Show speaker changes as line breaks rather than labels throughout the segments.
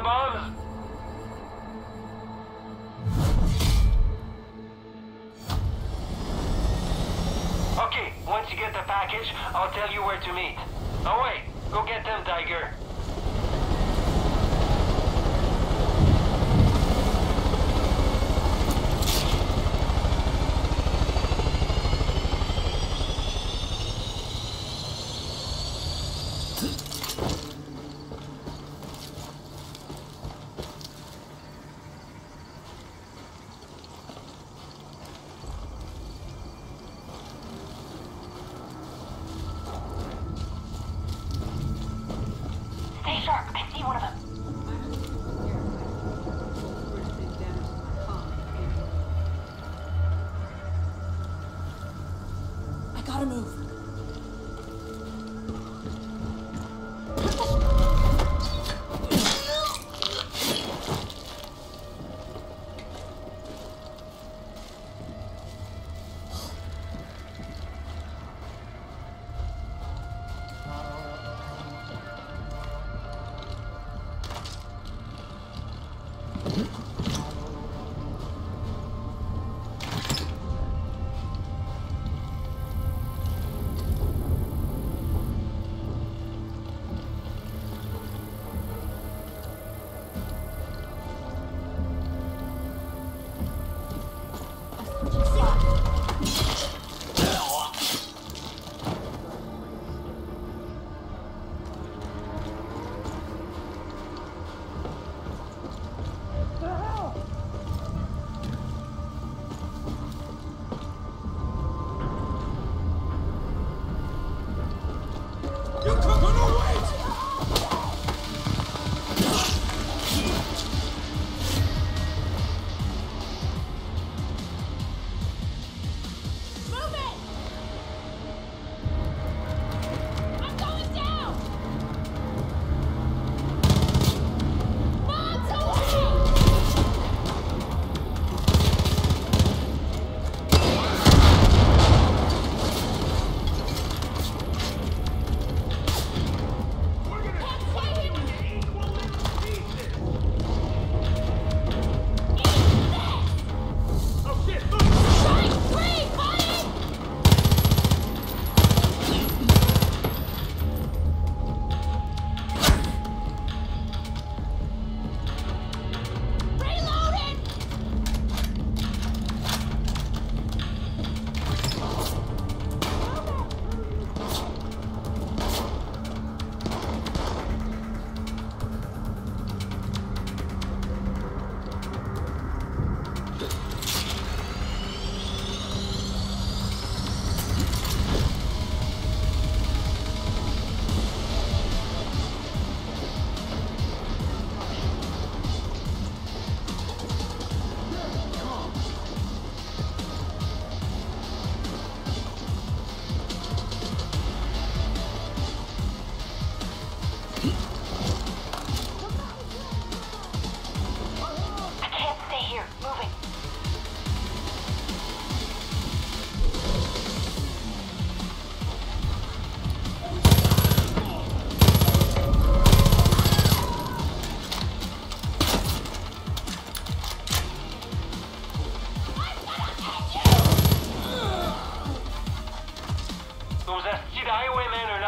above? Okay, once you get the package, I'll tell you where to meet. Oh wait, go get them, Tiger.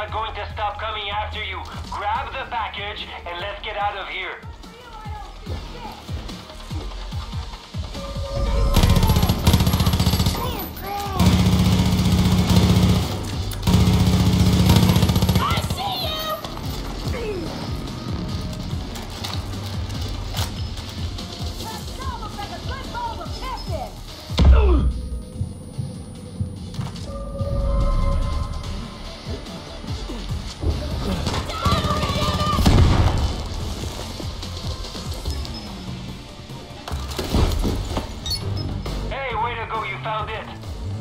Not going to stop coming after you. Grab the package and let's get out of here.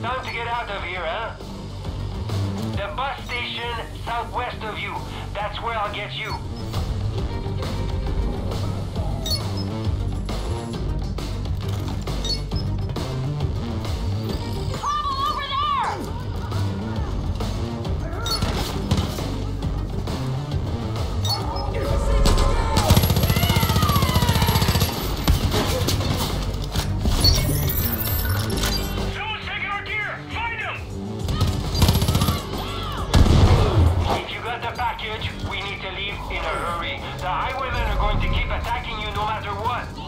Time to get out of here, huh? The bus station southwest of you. That's where I'll get you.
leave in a hurry.
The
highwaymen are going to keep attacking you no matter what.